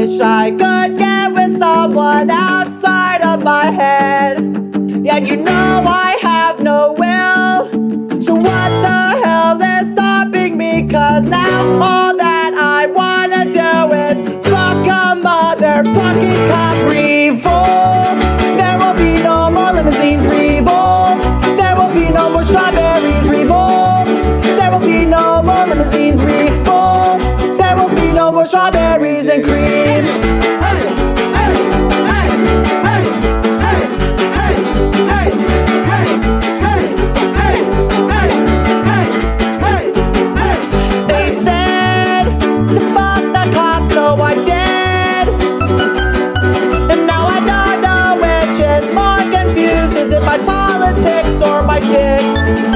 wish I could get with someone outside of my head. And you know I Cause now all that I wanna do is fuck a motherfucking cop revolt. There will be no more limousines revolt. There will be no more strawberries revolt. There will be no more limousines revolt. There will be no more strawberries politics